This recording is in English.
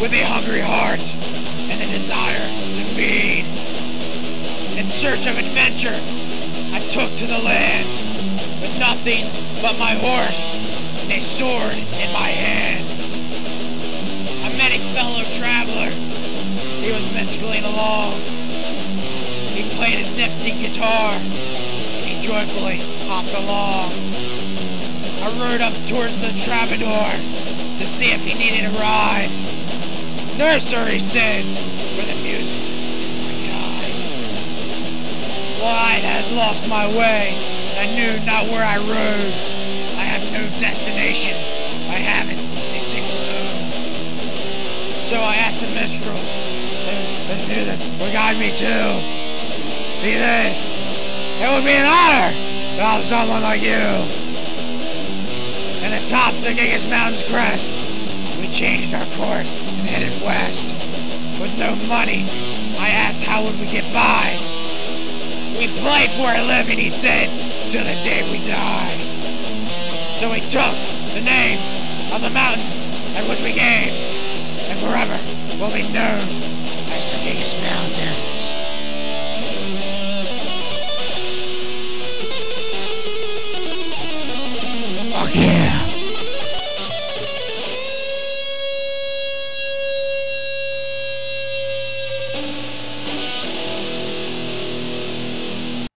with a hungry heart and a desire to feed. In search of adventure, I took to the land with nothing but my horse and a sword in my hand. I met a fellow traveler. He was minstrelling along. He played his nifty guitar he joyfully hopped along. I rode up towards the troubadour to see if he needed a ride. He said, for the music is my guide. Well, I had lost my way. I knew not where I rode. I have no destination. I haven't a single road. So I asked the minstrel, his, this music will guide me to. He said, it would be an honor to have someone like you. And atop the Gigeous Mountain's crest, changed our course and headed west. With no money, I asked how would we get by. We play for a living, he said, till the day we die. So we took the name of the mountain at which we came, and forever will be known